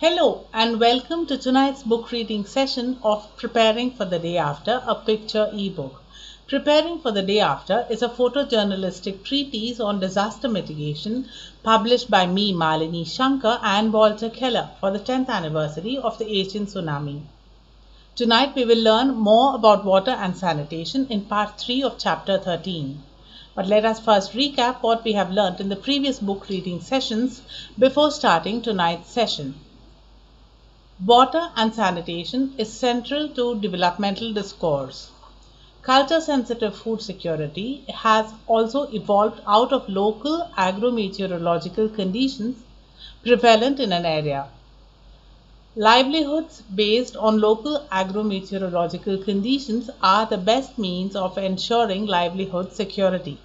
Hello and welcome to tonight's book reading session of Preparing for the Day After, a picture ebook. Preparing for the Day After is a photojournalistic treatise on disaster mitigation published by me, Malini Shankar, and Walter Keller for the 10th anniversary of the Asian tsunami. Tonight we will learn more about water and sanitation in part 3 of chapter 13. But let us first recap what we have learnt in the previous book reading sessions before starting tonight's session. Water and sanitation is central to developmental discourse. Culture sensitive food security has also evolved out of local agrometeorological conditions prevalent in an area. Livelihoods based on local agrometeorological conditions are the best means of ensuring livelihood security.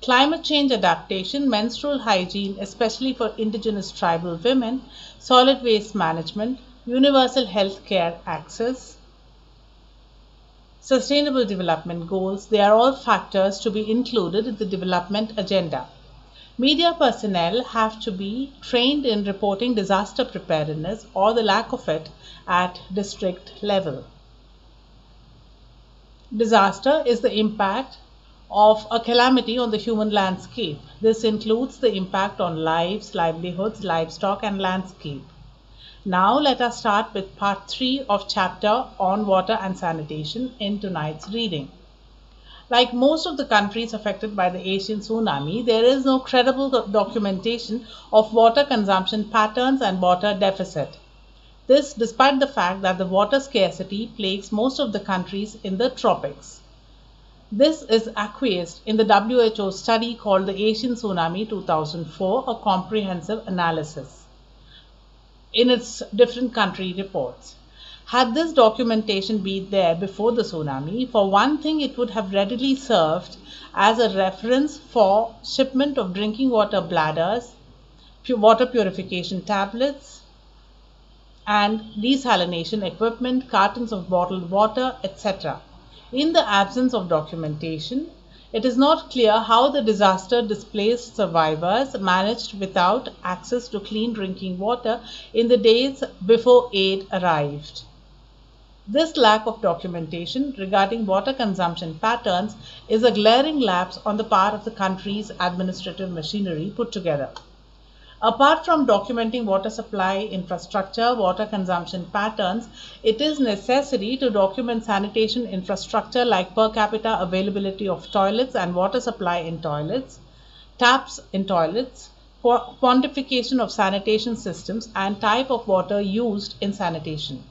Climate change adaptation, menstrual hygiene, especially for indigenous tribal women, solid waste management, universal health care access, sustainable development goals, they are all factors to be included in the development agenda. Media personnel have to be trained in reporting disaster preparedness or the lack of it at district level. Disaster is the impact of a calamity on the human landscape. This includes the impact on lives, livelihoods, livestock, and landscape. Now, let us start with part 3 of chapter on water and sanitation in tonight's reading. Like most of the countries affected by the Asian tsunami, there is no credible documentation of water consumption patterns and water deficit. This despite the fact that the water scarcity plagues most of the countries in the tropics. This is acquiesced in the WHO study called the Asian Tsunami 2004, a comprehensive analysis in its different country reports. Had this documentation been there before the tsunami, for one thing, it would have readily served as a reference for shipment of drinking water bladders, water purification tablets, and desalination equipment, cartons of bottled water, etc. In the absence of documentation, it is not clear how the disaster displaced survivors managed without access to clean drinking water in the days before aid arrived. This lack of documentation regarding water consumption patterns is a glaring lapse on the part of the country's administrative machinery put together. Apart from documenting water supply infrastructure, water consumption patterns, it is necessary to document sanitation infrastructure like per capita availability of toilets and water supply in toilets, taps in toilets, quantification of sanitation systems and type of water used in sanitation.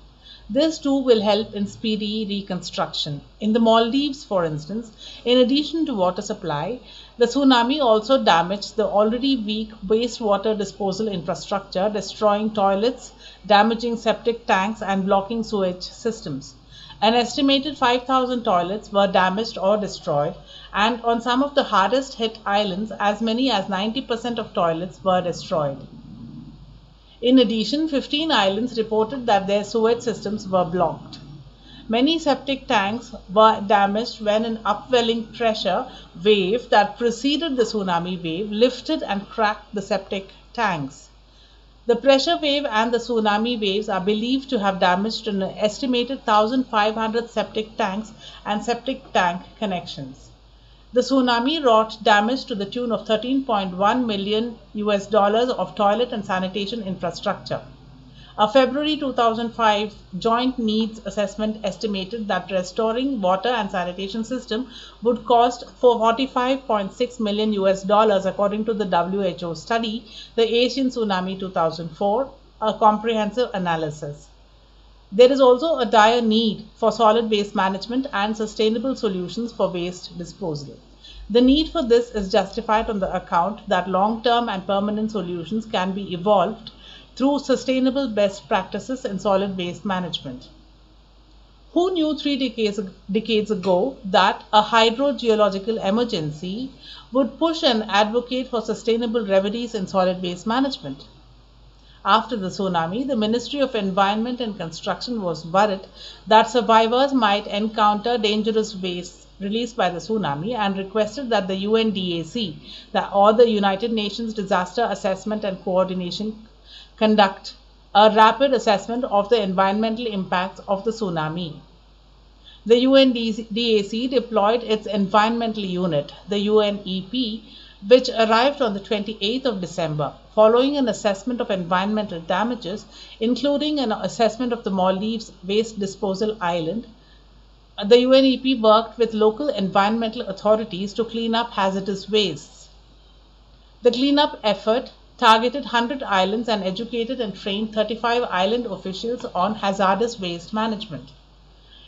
This too will help in speedy reconstruction. In the Maldives, for instance, in addition to water supply, the tsunami also damaged the already weak wastewater disposal infrastructure, destroying toilets, damaging septic tanks, and blocking sewage systems. An estimated 5,000 toilets were damaged or destroyed, and on some of the hardest hit islands, as many as 90% of toilets were destroyed. In addition, 15 islands reported that their sewage systems were blocked. Many septic tanks were damaged when an upwelling pressure wave that preceded the tsunami wave lifted and cracked the septic tanks. The pressure wave and the tsunami waves are believed to have damaged an estimated 1,500 septic tanks and septic tank connections. The tsunami wrought damage to the tune of 13.1 million US dollars of toilet and sanitation infrastructure. A February 2005 joint needs assessment estimated that restoring water and sanitation system would cost 45.6 million US dollars according to the WHO study, the Asian Tsunami 2004, a comprehensive analysis. There is also a dire need for solid waste management and sustainable solutions for waste disposal. The need for this is justified on the account that long-term and permanent solutions can be evolved through sustainable best practices in solid waste management. Who knew three decades, decades ago that a hydrogeological emergency would push and advocate for sustainable remedies in solid waste management? After the tsunami, the Ministry of Environment and Construction was worried that survivors might encounter dangerous waste released by the tsunami and requested that the UNDAC, the, or the United Nations Disaster Assessment and Coordination, conduct a rapid assessment of the environmental impacts of the tsunami. The UNDAC deployed its environmental unit, the UNEP, which arrived on the 28th of December, following an assessment of environmental damages, including an assessment of the Maldives waste disposal island. The UNEP worked with local environmental authorities to clean up hazardous wastes. The cleanup effort targeted 100 islands and educated and trained 35 island officials on hazardous waste management.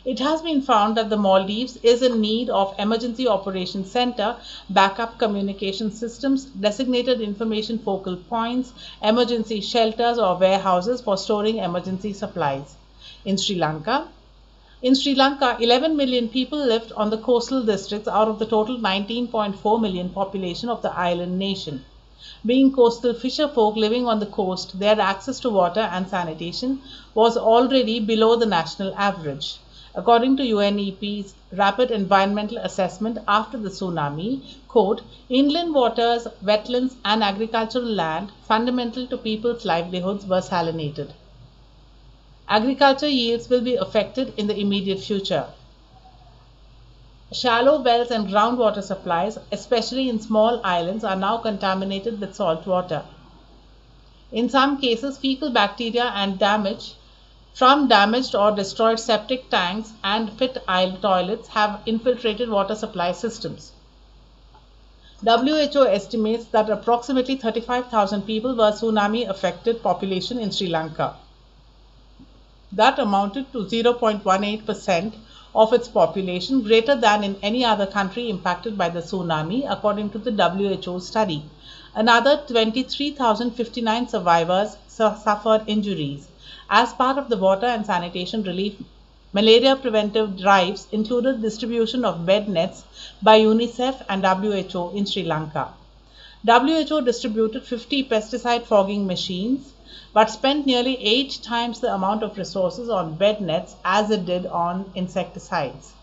It has been found that the Maldives is in need of emergency operations center, backup communication systems, designated information focal points, emergency shelters or warehouses for storing emergency supplies. In Sri Lanka, in Sri Lanka, 11 million people lived on the coastal districts out of the total 19.4 million population of the island nation. Being coastal fisher folk living on the coast, their access to water and sanitation was already below the national average. According to UNEP's rapid environmental assessment after the tsunami, quote, inland waters, wetlands and agricultural land fundamental to people's livelihoods were salinated. Agriculture yields will be affected in the immediate future. Shallow wells and groundwater supplies, especially in small islands, are now contaminated with salt water. In some cases, fecal bacteria and damage from damaged or destroyed septic tanks and pit toilets have infiltrated water supply systems. WHO estimates that approximately 35,000 people were tsunami affected population in Sri Lanka. That amounted to 0.18% of its population greater than in any other country impacted by the tsunami, according to the WHO study. Another 23,059 survivors suffered injuries. As part of the water and sanitation relief, malaria preventive drives included distribution of bed nets by UNICEF and WHO in Sri Lanka. WHO distributed 50 pesticide fogging machines, but spent nearly eight times the amount of resources on bed nets as it did on insecticides.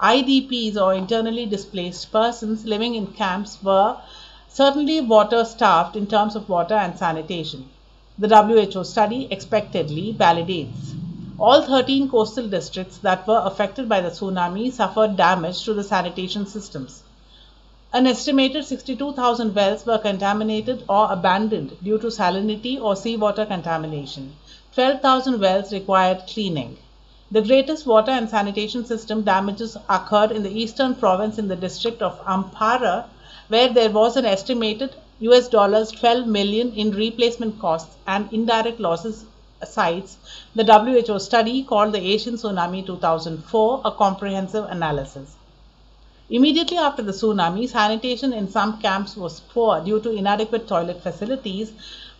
IDPs or internally displaced persons living in camps were certainly water starved in terms of water and sanitation. The WHO study expectedly validates. All 13 coastal districts that were affected by the tsunami suffered damage to the sanitation systems. An estimated 62,000 wells were contaminated or abandoned due to salinity or seawater contamination. 12,000 wells required cleaning. The greatest water and sanitation system damages occurred in the eastern province in the district of Ampara, where there was an estimated US dollars 12 million in replacement costs and indirect losses cites the WHO study called the Asian Tsunami 2004, a comprehensive analysis. Immediately after the tsunami, sanitation in some camps was poor due to inadequate toilet facilities,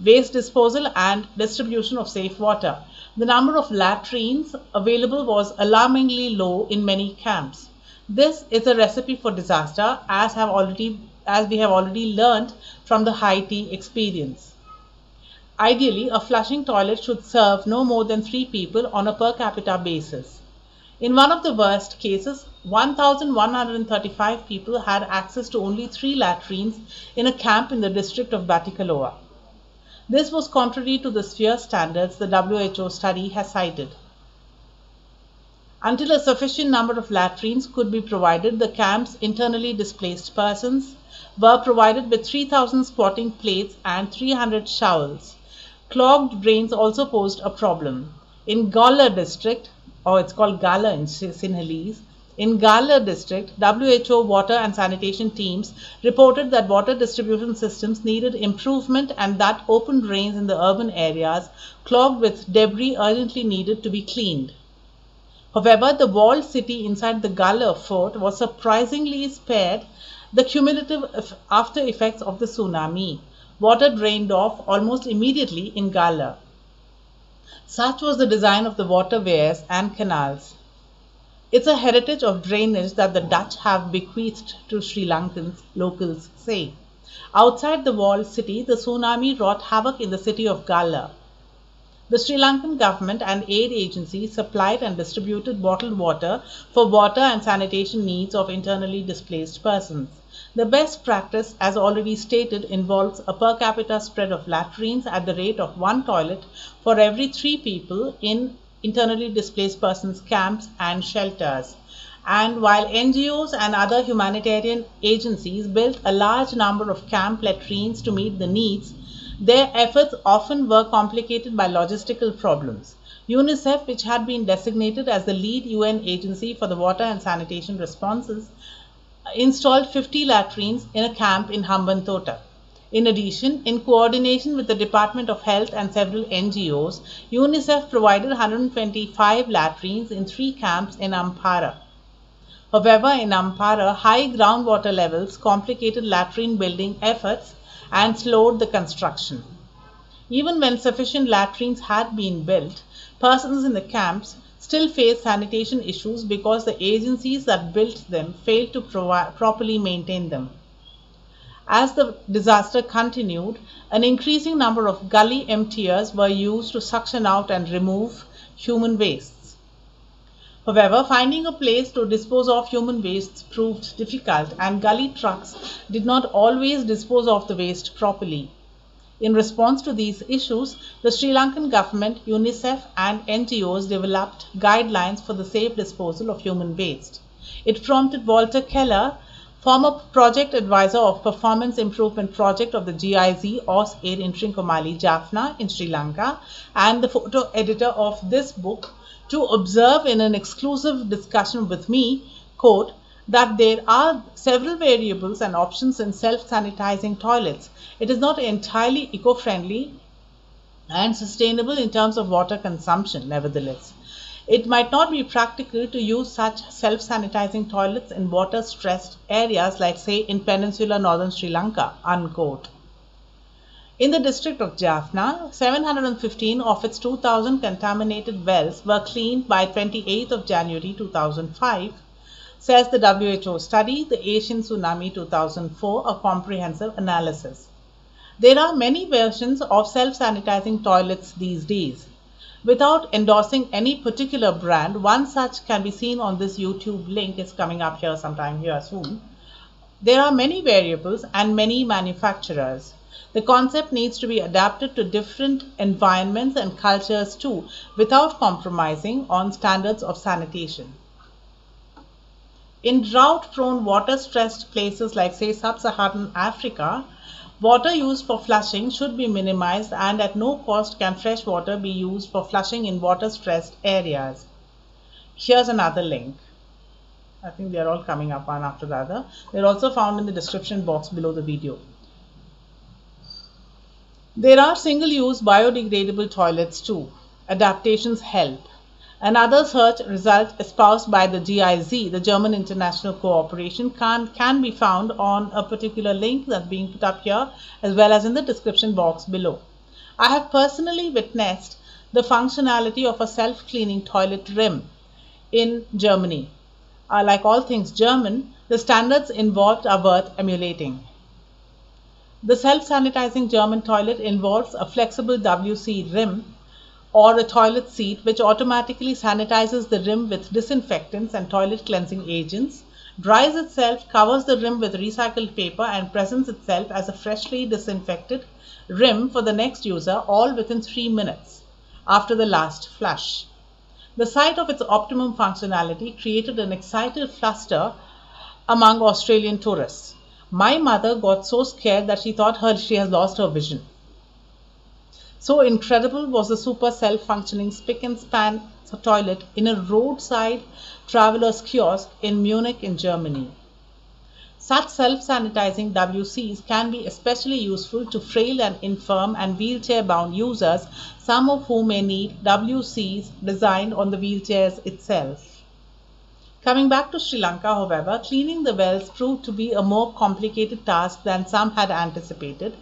waste disposal, and distribution of safe water. The number of latrines available was alarmingly low in many camps. This is a recipe for disaster, as have already as we have already learned from the Haiti experience. Ideally, a flushing toilet should serve no more than three people on a per capita basis. In one of the worst cases, 1,135 people had access to only three latrines in a camp in the district of Batticaloa. This was contrary to the sphere standards the WHO study has cited. Until a sufficient number of latrines could be provided, the camp's internally displaced persons were provided with 3,000 squatting plates and 300 shovels. Clogged drains also posed a problem. In Galle district, or it's called Gala in Sinhalese, in Galle district, WHO water and sanitation teams reported that water distribution systems needed improvement and that open drains in the urban areas clogged with debris urgently needed to be cleaned. However, the walled city inside the Galle fort was surprisingly spared the cumulative after effects of the tsunami. Water drained off almost immediately in Galle. Such was the design of the waterways and canals. It's a heritage of drainage that the Dutch have bequeathed to Sri Lankans, locals say. Outside the walled city, the tsunami wrought havoc in the city of Galle. The Sri Lankan government and aid agencies supplied and distributed bottled water for water and sanitation needs of internally displaced persons. The best practice, as already stated, involves a per capita spread of latrines at the rate of one toilet for every three people in internally displaced persons camps and shelters. And while NGOs and other humanitarian agencies built a large number of camp latrines to meet the needs, their efforts often were complicated by logistical problems. UNICEF, which had been designated as the lead UN agency for the water and sanitation responses, installed 50 latrines in a camp in Hambantota. In addition, in coordination with the Department of Health and several NGOs, UNICEF provided 125 latrines in three camps in Ampara. However, in Ampara, high groundwater levels complicated latrine building efforts and slowed the construction. Even when sufficient latrines had been built, persons in the camps still faced sanitation issues because the agencies that built them failed to properly maintain them. As the disaster continued, an increasing number of gully emptiers were used to suction out and remove human wastes. However, finding a place to dispose of human wastes proved difficult and gully trucks did not always dispose of the waste properly. In response to these issues, the Sri Lankan government, UNICEF and NGOs developed guidelines for the safe disposal of human waste. It prompted Walter Keller, former project advisor of performance improvement project of the GIZ OS Aid in Trincomalee, Jaffna in Sri Lanka and the photo editor of this book to observe in an exclusive discussion with me, quote, that there are several variables and options in self-sanitizing toilets. It is not entirely eco-friendly and sustainable in terms of water consumption, nevertheless. It might not be practical to use such self-sanitizing toilets in water-stressed areas like say in peninsular northern Sri Lanka, unquote. In the district of Jaffna, 715 of its 2000 contaminated wells were cleaned by 28th of January 2005, says the WHO study, the Asian Tsunami 2004, a comprehensive analysis. There are many versions of self-sanitizing toilets these days. Without endorsing any particular brand, one such can be seen on this YouTube link. It's coming up here sometime here soon. There are many variables and many manufacturers. The concept needs to be adapted to different environments and cultures too, without compromising on standards of sanitation. In drought-prone, water-stressed places like, say, sub-Saharan Africa, water used for flushing should be minimized and at no cost can fresh water be used for flushing in water-stressed areas. Here's another link. I think they are all coming up one after the other. They're also found in the description box below the video. There are single-use biodegradable toilets too. Adaptations help. Another search result espoused by the GIZ, the German International Cooperation, can, can be found on a particular link that's being put up here as well as in the description box below. I have personally witnessed the functionality of a self-cleaning toilet rim in Germany. Uh, like all things German, the standards involved are worth emulating. The self-sanitizing German toilet involves a flexible WC rim or a toilet seat which automatically sanitizes the rim with disinfectants and toilet cleansing agents, dries itself, covers the rim with recycled paper and presents itself as a freshly disinfected rim for the next user all within 3 minutes after the last flush. The sight of its optimum functionality created an excited fluster among Australian tourists. My mother got so scared that she thought her she has lost her vision. So incredible was the super self-functioning spick and span toilet in a roadside traveler's kiosk in Munich in Germany. Such self-sanitizing WCs can be especially useful to frail and infirm and wheelchair-bound users, some of whom may need WCs designed on the wheelchairs itself. Coming back to Sri Lanka, however, cleaning the wells proved to be a more complicated task than some had anticipated,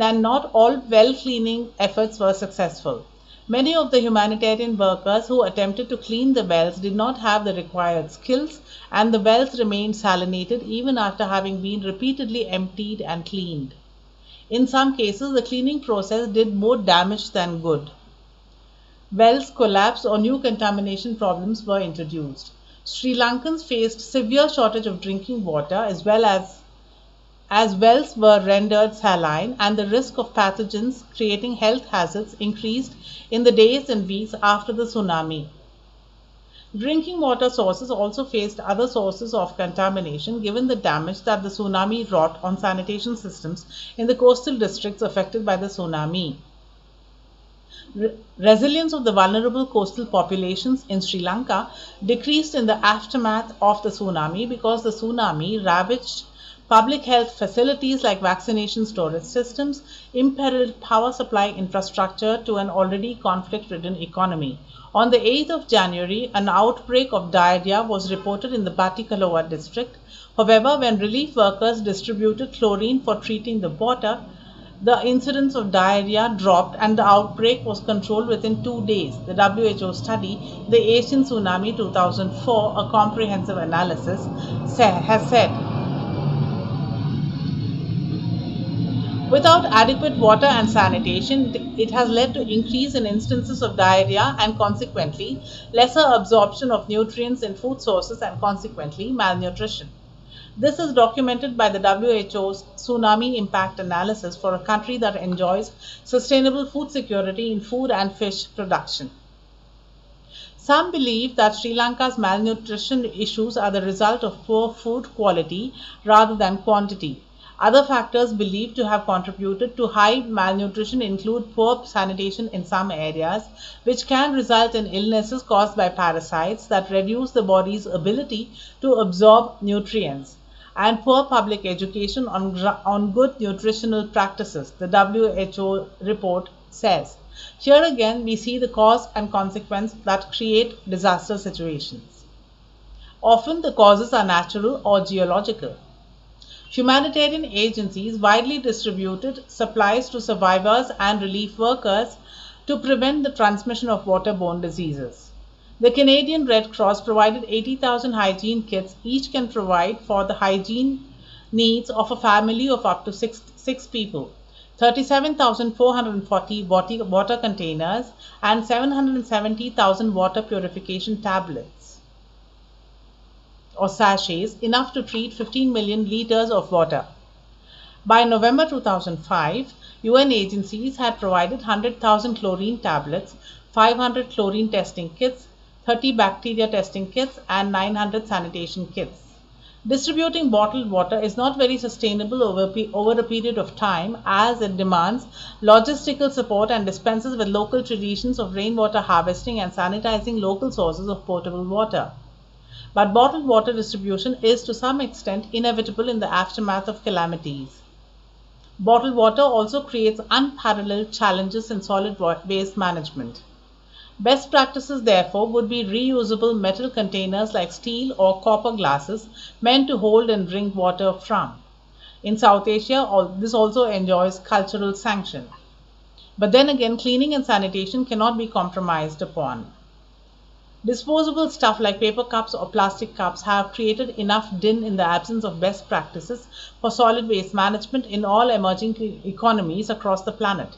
and not all well cleaning efforts were successful. Many of the humanitarian workers who attempted to clean the wells did not have the required skills, and the wells remained salinated even after having been repeatedly emptied and cleaned. In some cases, the cleaning process did more damage than good. wells collapsed or new contamination problems were introduced. Sri Lankans faced severe shortage of drinking water as well as as wells were rendered saline and the risk of pathogens creating health hazards increased in the days and weeks after the tsunami. Drinking water sources also faced other sources of contamination given the damage that the tsunami wrought on sanitation systems in the coastal districts affected by the tsunami. Re resilience of the vulnerable coastal populations in Sri Lanka decreased in the aftermath of the tsunami because the tsunami ravaged public health facilities like vaccination storage systems, imperiled power supply infrastructure to an already conflict-ridden economy. On the 8th of January, an outbreak of diarrhea was reported in the Batticaloa district. However, when relief workers distributed chlorine for treating the water, the incidence of diarrhea dropped and the outbreak was controlled within two days. The WHO study, the Asian Tsunami 2004, a comprehensive analysis, has said. Without adequate water and sanitation, it has led to increase in instances of diarrhea and consequently lesser absorption of nutrients in food sources and consequently malnutrition. This is documented by the WHO's tsunami impact analysis for a country that enjoys sustainable food security in food and fish production. Some believe that Sri Lanka's malnutrition issues are the result of poor food quality rather than quantity. Other factors believed to have contributed to high malnutrition include poor sanitation in some areas, which can result in illnesses caused by parasites that reduce the body's ability to absorb nutrients and poor public education on, on good nutritional practices, the WHO report says. Here again, we see the cause and consequence that create disaster situations. Often the causes are natural or geological. Humanitarian agencies widely distributed supplies to survivors and relief workers to prevent the transmission of waterborne diseases. The Canadian Red Cross provided 80,000 hygiene kits. Each can provide for the hygiene needs of a family of up to six, six people. 37,440 water, water containers and 770,000 water purification tablets or sachets, enough to treat 15 million liters of water. By November 2005, UN agencies had provided 100,000 chlorine tablets, 500 chlorine testing kits, 30 bacteria testing kits, and 900 sanitation kits. Distributing bottled water is not very sustainable over, over a period of time as it demands logistical support and dispenses with local traditions of rainwater harvesting and sanitizing local sources of potable water. But bottled water distribution is to some extent inevitable in the aftermath of calamities. Bottled water also creates unparalleled challenges in solid waste management. Best practices therefore would be reusable metal containers like steel or copper glasses meant to hold and drink water from. In South Asia, this also enjoys cultural sanction. But then again, cleaning and sanitation cannot be compromised upon. Disposable stuff like paper cups or plastic cups have created enough din in the absence of best practices for solid waste management in all emerging economies across the planet.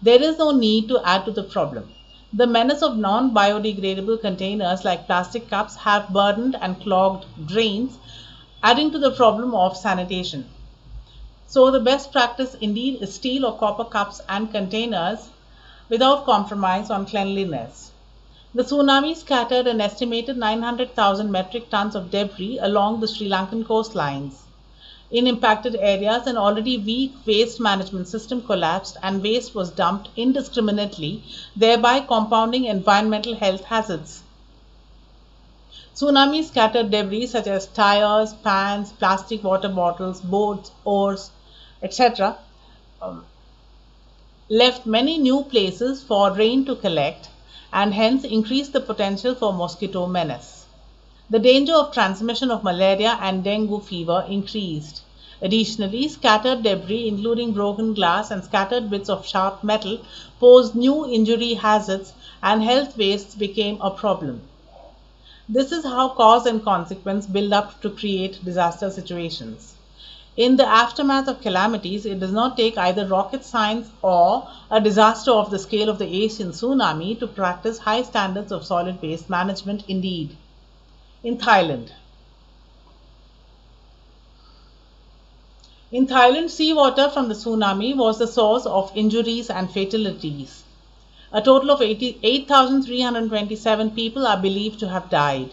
There is no need to add to the problem. The menace of non-biodegradable containers like plastic cups have burdened and clogged drains, adding to the problem of sanitation. So the best practice indeed is steel or copper cups and containers without compromise on cleanliness. The tsunami scattered an estimated 900,000 metric tons of debris along the Sri Lankan coastlines. In impacted areas, an already weak waste management system collapsed and waste was dumped indiscriminately, thereby compounding environmental health hazards. Tsunami scattered debris such as tires, pans, plastic water bottles, boats, oars, etc. Left many new places for rain to collect and hence increased the potential for mosquito menace. The danger of transmission of malaria and dengue fever increased. Additionally, scattered debris, including broken glass and scattered bits of sharp metal, posed new injury hazards and health wastes became a problem. This is how cause and consequence build up to create disaster situations. In the aftermath of calamities, it does not take either rocket science or a disaster of the scale of the Asian tsunami to practice high standards of solid waste management indeed. In Thailand, In Thailand, seawater from the tsunami was the source of injuries and fatalities. A total of 8,327 people are believed to have died.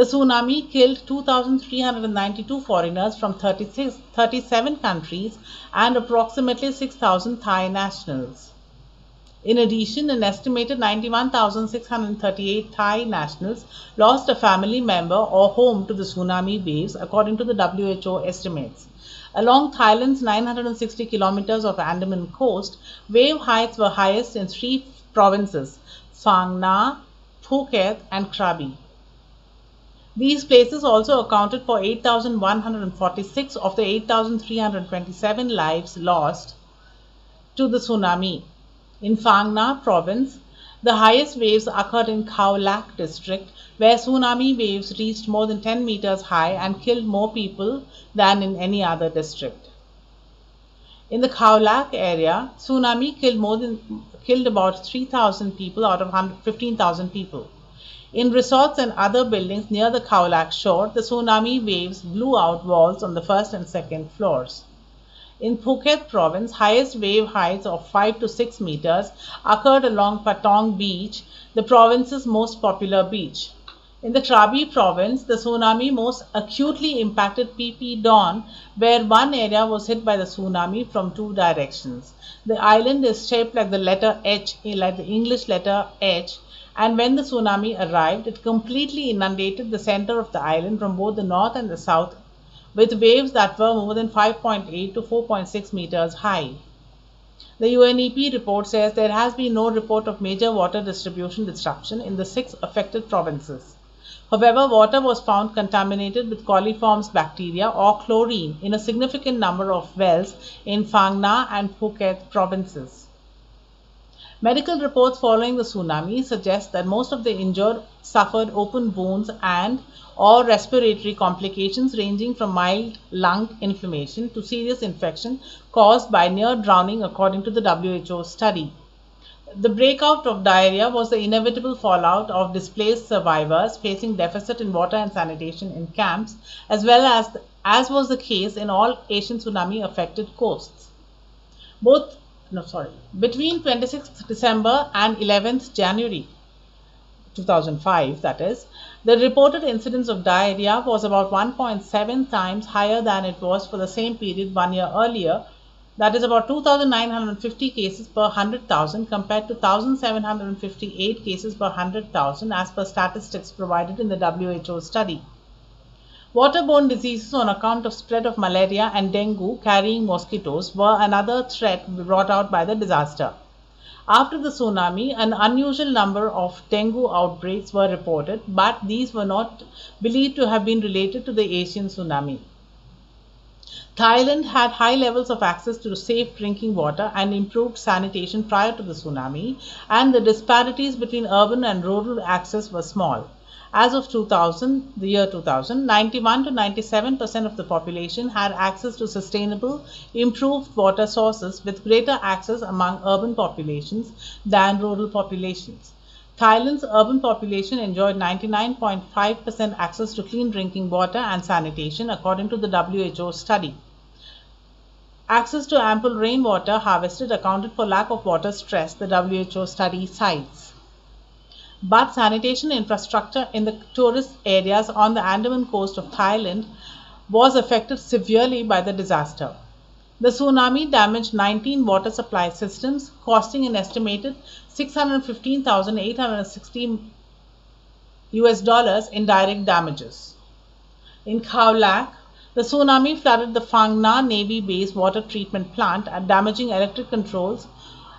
The tsunami killed 2,392 foreigners from 36, 37 countries and approximately 6,000 Thai nationals. In addition, an estimated 91,638 Thai nationals lost a family member or home to the tsunami waves, according to the WHO estimates. Along Thailand's 960 kilometers of Andaman coast, wave heights were highest in three provinces, Phang Nga, Phuket and Krabi. These places also accounted for 8,146 of the 8,327 lives lost to the tsunami. In Phang Nga province, the highest waves occurred in Khao Lak district, where tsunami waves reached more than 10 meters high and killed more people than in any other district. In the Khao Lak area, tsunami killed more than killed about 3,000 people out of 15,000 people. In resorts and other buildings near the Khao Lak shore, the tsunami waves blew out walls on the first and second floors. In Phuket province, highest wave heights of 5 to 6 meters occurred along Patong beach, the province's most popular beach. In the Krabi province, the tsunami most acutely impacted Phi Don, where one area was hit by the tsunami from two directions. The island is shaped like the letter H, eh, like the English letter H, and when the tsunami arrived, it completely inundated the center of the island from both the north and the south with waves that were more than 5.8 to 4.6 meters high. The UNEP report says there has been no report of major water distribution disruption in the six affected provinces. However, water was found contaminated with coliforms bacteria or chlorine in a significant number of wells in Phang Nga and Phuket provinces. Medical reports following the tsunami suggest that most of the injured suffered open wounds and or respiratory complications ranging from mild lung inflammation to serious infection caused by near drowning according to the WHO study. The breakout of diarrhea was the inevitable fallout of displaced survivors facing deficit in water and sanitation in camps, as well as as was the case in all Asian tsunami affected coasts. Both no sorry between 26th December and 11th January 2005 that is the reported incidence of diarrhea was about 1.7 times higher than it was for the same period one year earlier that is about 2,950 cases per 100,000 compared to 1,758 cases per 100,000 as per statistics provided in the WHO study. Waterborne diseases on account of spread of malaria and dengue carrying mosquitoes were another threat brought out by the disaster. After the tsunami, an unusual number of dengue outbreaks were reported, but these were not believed to have been related to the Asian tsunami. Thailand had high levels of access to safe drinking water and improved sanitation prior to the tsunami, and the disparities between urban and rural access were small. As of 2000, the year 2000, 91 to 97 percent of the population had access to sustainable, improved water sources with greater access among urban populations than rural populations. Thailand's urban population enjoyed 99.5% access to clean drinking water and sanitation according to the WHO study. Access to ample rainwater harvested accounted for lack of water stress, the WHO study cites. But sanitation infrastructure in the tourist areas on the Andaman coast of Thailand was affected severely by the disaster. The tsunami damaged 19 water supply systems, costing an estimated 615,860 US dollars in direct damages. In Khao Lak, the tsunami flooded the Phang Nga Navy Base water treatment plant, uh, damaging electric controls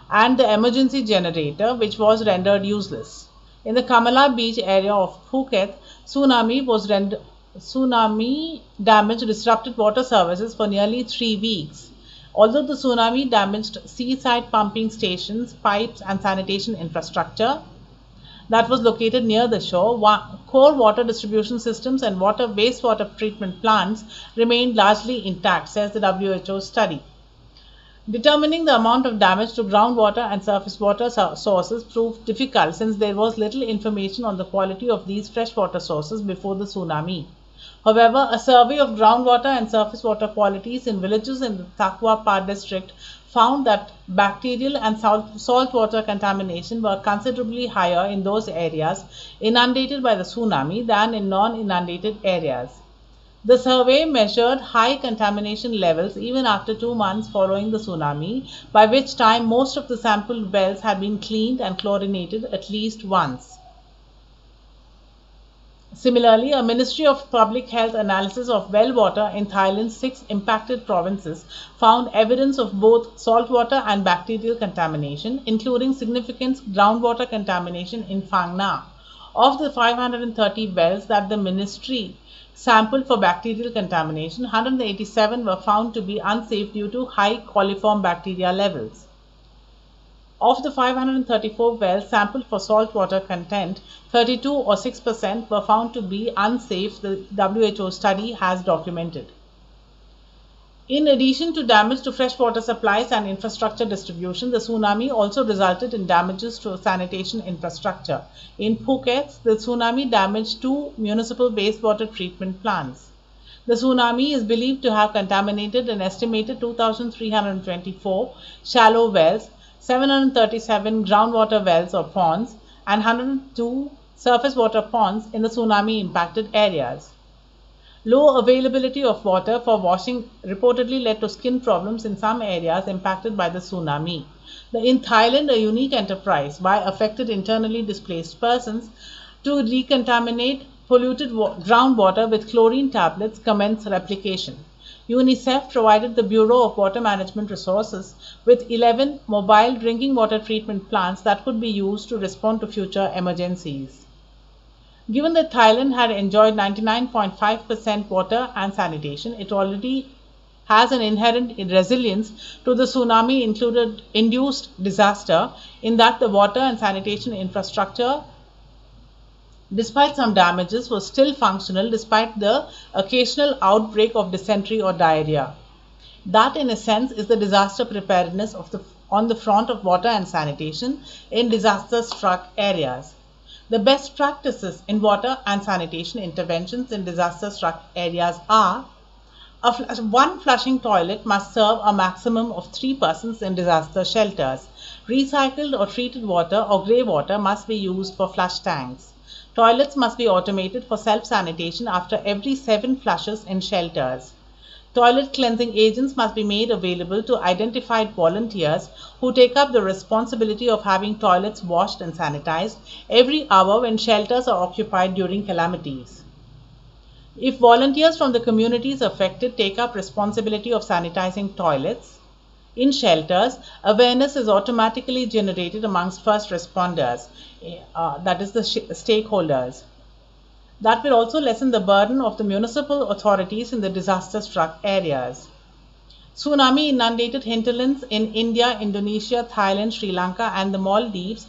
and the emergency generator, which was rendered useless. In the Kamala Beach area of Phuket, tsunami was rendered tsunami damage disrupted water services for nearly three weeks. Although the tsunami damaged seaside pumping stations, pipes, and sanitation infrastructure, that was located near the shore, core water distribution systems and water wastewater treatment plants remained largely intact, says the WHO study. Determining the amount of damage to groundwater and surface water sources proved difficult since there was little information on the quality of these freshwater sources before the tsunami. However, a survey of groundwater and surface water qualities in villages in the Takua Pa district found that bacterial and salt, saltwater contamination were considerably higher in those areas inundated by the tsunami than in non-inundated areas. The survey measured high contamination levels even after two months following the tsunami, by which time most of the sampled wells had been cleaned and chlorinated at least once. Similarly, a Ministry of Public Health analysis of well water in Thailand's six impacted provinces found evidence of both saltwater and bacterial contamination, including significant groundwater contamination in Phang Nga. Of the 530 wells that the ministry sampled for bacterial contamination, 187 were found to be unsafe due to high coliform bacteria levels. Of the 534 wells sampled for saltwater content, 32 or 6% were found to be unsafe, the WHO study has documented. In addition to damage to freshwater supplies and infrastructure distribution, the tsunami also resulted in damages to sanitation infrastructure. In Phuket, the tsunami damaged two municipal wastewater treatment plants. The tsunami is believed to have contaminated an estimated 2,324 shallow wells 737 groundwater wells or ponds, and 102 surface water ponds in the tsunami impacted areas. Low availability of water for washing reportedly led to skin problems in some areas impacted by the tsunami. In Thailand, a unique enterprise by affected internally displaced persons to decontaminate polluted groundwater with chlorine tablets commenced replication. UNICEF provided the Bureau of Water Management Resources with 11 mobile drinking water treatment plants that could be used to respond to future emergencies. Given that Thailand had enjoyed 99.5% water and sanitation, it already has an inherent resilience to the tsunami included induced disaster in that the water and sanitation infrastructure despite some damages, was still functional despite the occasional outbreak of dysentery or diarrhea. That, in a sense, is the disaster preparedness of the, on the front of water and sanitation in disaster-struck areas. The best practices in water and sanitation interventions in disaster-struck areas are flush, one flushing toilet must serve a maximum of three persons in disaster shelters. Recycled or treated water or grey water must be used for flush tanks. Toilets must be automated for self-sanitation after every seven flushes in shelters. Toilet cleansing agents must be made available to identified volunteers who take up the responsibility of having toilets washed and sanitized every hour when shelters are occupied during calamities. If volunteers from the communities affected take up responsibility of sanitizing toilets, in shelters, awareness is automatically generated amongst first responders, uh, that is the stakeholders. That will also lessen the burden of the municipal authorities in the disaster-struck areas. Tsunami inundated hinterlands in India, Indonesia, Thailand, Sri Lanka and the Maldives,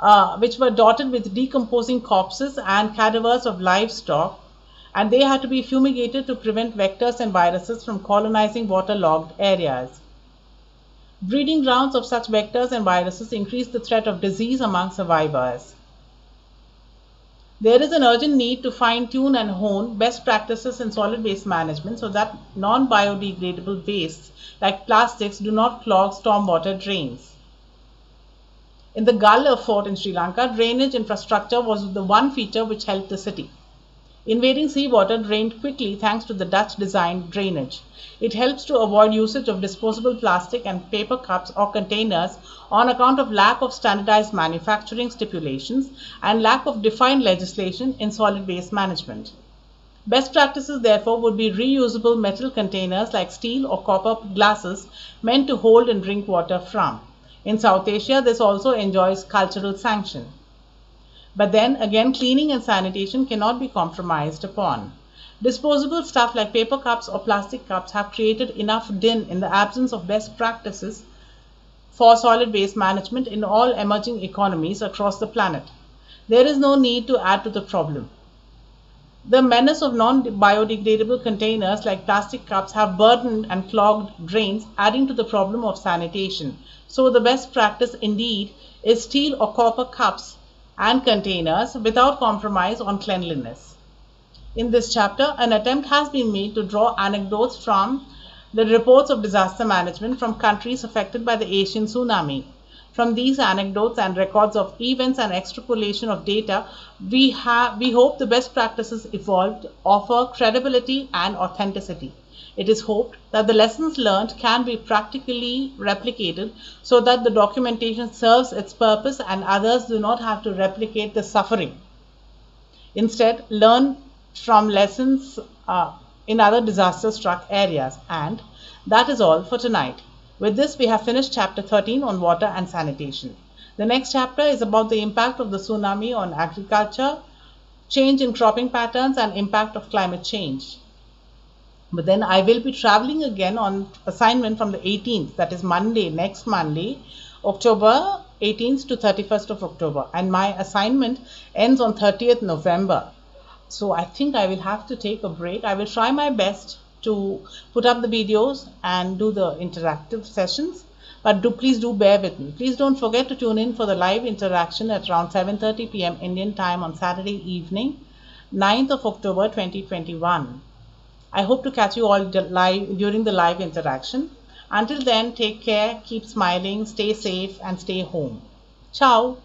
uh, which were dotted with decomposing corpses and cadavers of livestock, and they had to be fumigated to prevent vectors and viruses from colonizing waterlogged areas. Breeding grounds of such vectors and viruses increase the threat of disease among survivors. There is an urgent need to fine-tune and hone best practices in solid waste management so that non-biodegradable wastes like plastics do not clog stormwater drains. In the Galle fort in Sri Lanka, drainage infrastructure was the one feature which helped the city. Invading seawater drained quickly thanks to the Dutch designed drainage. It helps to avoid usage of disposable plastic and paper cups or containers on account of lack of standardized manufacturing stipulations and lack of defined legislation in solid waste management. Best practices therefore would be reusable metal containers like steel or copper glasses meant to hold and drink water from. In South Asia, this also enjoys cultural sanction. But then again, cleaning and sanitation cannot be compromised upon. Disposable stuff like paper cups or plastic cups have created enough din in the absence of best practices for solid waste management in all emerging economies across the planet. There is no need to add to the problem. The menace of non-biodegradable containers like plastic cups have burdened and clogged drains, adding to the problem of sanitation. So the best practice indeed is steel or copper cups and containers without compromise on cleanliness. In this chapter, an attempt has been made to draw anecdotes from the reports of disaster management from countries affected by the Asian tsunami. From these anecdotes and records of events and extrapolation of data, we, have, we hope the best practices evolved offer credibility and authenticity. It is hoped that the lessons learned can be practically replicated so that the documentation serves its purpose and others do not have to replicate the suffering. Instead, learn from lessons uh, in other disaster struck areas. And that is all for tonight. With this, we have finished chapter 13 on water and sanitation. The next chapter is about the impact of the tsunami on agriculture, change in cropping patterns, and impact of climate change. But then I will be traveling again on assignment from the 18th, that is Monday, next Monday, October 18th to 31st of October. And my assignment ends on 30th November. So I think I will have to take a break. I will try my best to put up the videos and do the interactive sessions but do please do bear with me please don't forget to tune in for the live interaction at around 7:30 p.m. Indian time on Saturday evening 9th of October 2021 I hope to catch you all live during the live interaction. Until then take care keep smiling stay safe and stay home. Ciao